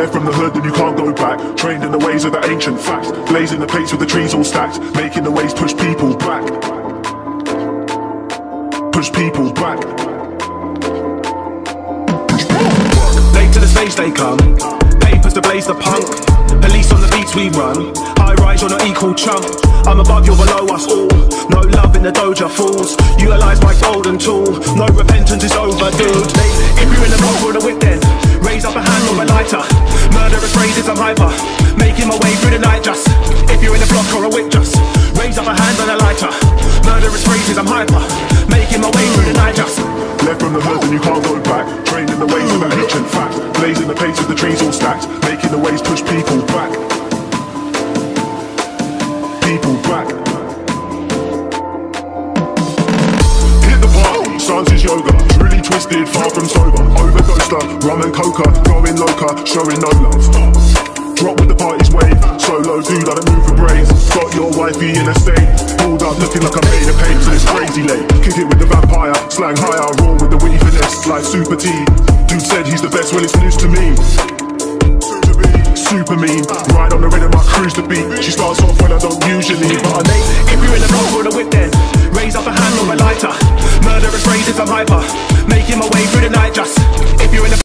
From the hood, then you can't go back. Trained in the ways of the ancient facts. Blazing the plates with the trees all stacked. Making the waves push people back. Push people back. Late to the stage they come. Papers to blaze the punk. Police on the beats we run. High rise, you're not equal chump. I'm above, you're below us all. No love in the doja fools. Utilize my golden tool. No repentance is overdue. Phrases, I'm hyper. Making my way through the night just. If you're in the block or a whip just, raise up a hand and a lighter. Murderous phrases, I'm hyper. Making my way through the night just. Left from the hood, then you can't go back. Trained in the ways of the ancient facts. Blazing the pace with the trees all stacked. Making the waves push people back. People back. Hit the party, stance is yoga. Truly twisted, far from sober. Overdoser, rum and coca. Going loca, showing no love. Drop with the party's wave. Solo dude, I don't move for brains. Got your wifey in a state. Pulled up looking like I made a paint to this crazy late. Kick it with the vampire, slang higher, roll with the witty finesse like Super T. Dude said he's the best, well it's news to me. Super mean, ride on the rhythm, I cruise the beat. She starts off when I don't usually, but I name If you're in the block or the whip then Raise up a hand or a lighter Murderous phrases, I'm hyper Making my way through the night just If you're in the